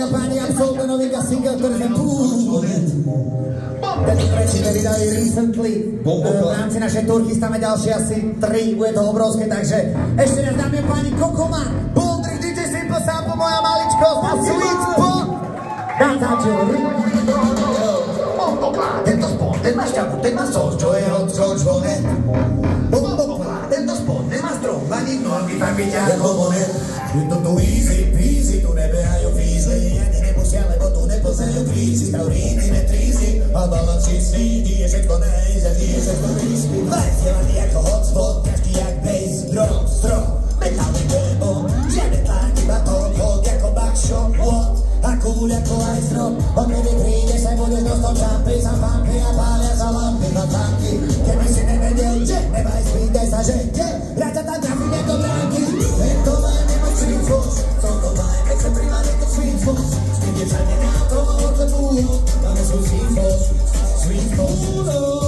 dámy a páni, absolútne novinka single, ktorý sme Tento track sme vydali recently. V rámci našej tour chystáme ďalšie asi tri, bude to obrovské, takže raz dámy a páni, Kokoma, Boulder, DJ Simple Sample, moja maličkosť a Sweet Spot. Natáčil Tento spot nemá šťavu, ten má sos, čo je hot, čo, čo ne. Tento spot nemá strom, ani nohy, tak byť ako monet. Je to tu easy peasy, tu nebehajú Julia Coaristro, ogni vetrine sei volendo sto ciampi, San Panchi, a pale, a salampi, fattanchi, che mi si ne vede un gene, vai spinta sta gente, grazie a tanti affidetto ecco bianchi, e domani non ci rinforza, sotto vai che se prima di detto sfinfo, spingi c'è di nato, ma orto buio, ma non sono sfinfo, sfinfo,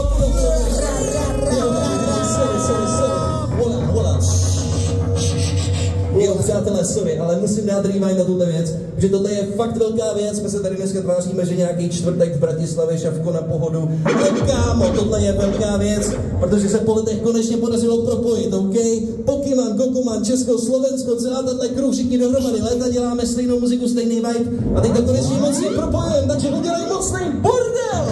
Jo, přátelé, sorry, ale musím dát rewind na tuhle věc, že tohle je fakt velká věc, my se tady dneska tváříme, že nějaký čtvrtek v Bratislavě, šavko na pohodu. Ale kámo, tohle je velká věc, protože se po letech konečně podařilo propojit, OK? Pokémon, Gokuman, Česko, Slovensko, celá tahle kruh, všichni dohromady, léta děláme stejnou muziku, stejný vibe a teď to konečně mocně propojujeme, takže udělej mocný bordel!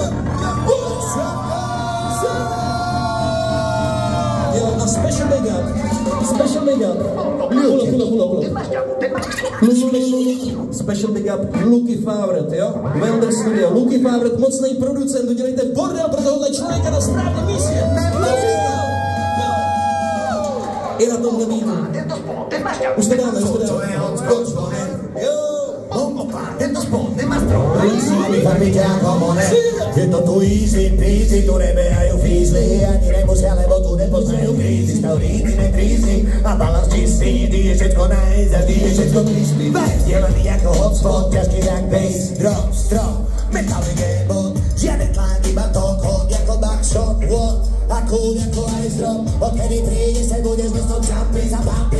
Jo, a special big up, special big up. Lu, lu, lu, lu. Special big up Luky Favret, jo? Welder Studio. Luky Favret, mocný producent, udělejte bordel pro tohohle člověka na správném místě. I na tomhle šťavu, Už to dáme, už to dáme. Monet. Je to tu easy peasy, tu nebehajú fízly, ani nemusia, lebo tu nepoznajú krízy. Stauríny, netrízy, a balans čistý, ty je všetko najs, a ty je všetko crispy. Vzdelaný ako hotspot, ťažký jak bass, drum, strom, metalný gamebot, žiaden tlak, iba tok, hod, ako backshot, what? A cool ako aj strom, odkedy príde sa budeš dostať jumpy, za bumpy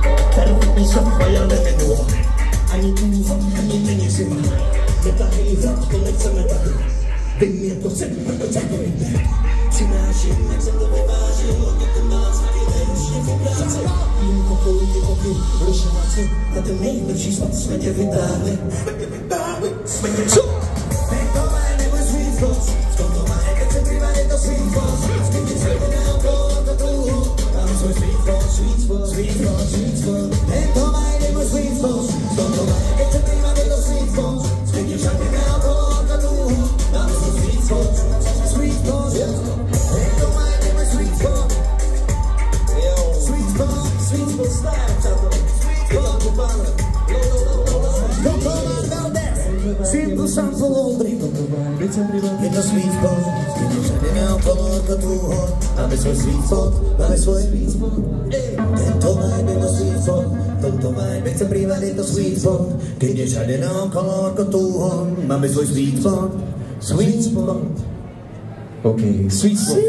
Sofa, já nevedu, ani tu, ani není zima. Netahy, vrát, to nechceme tady. Vím, je to celý, proto čekujte. Přináším, jak jsem to vyvážil, jak to má zvaky, nejlepší v práci. Jím kopou, je kopy, rušovací, na ten nejlepší spot jsme tě vytáhli. Jsme tě vytáhli, jsme tě co? Sweet spot, sweet spot, sweet spot, Simple Sample Oldry. Je to sweet spot, keď už všade okolo ako dlho. Máme svoj sweet spot, máme svoj sweet spot. Ej, Tento vibe je to sweet spot, tomto vibe chcem prívať, je to sweet spot. Keď je všade okolo ako dlho. Máme svoj sweet spot, sweet spot. OK, sweet spot.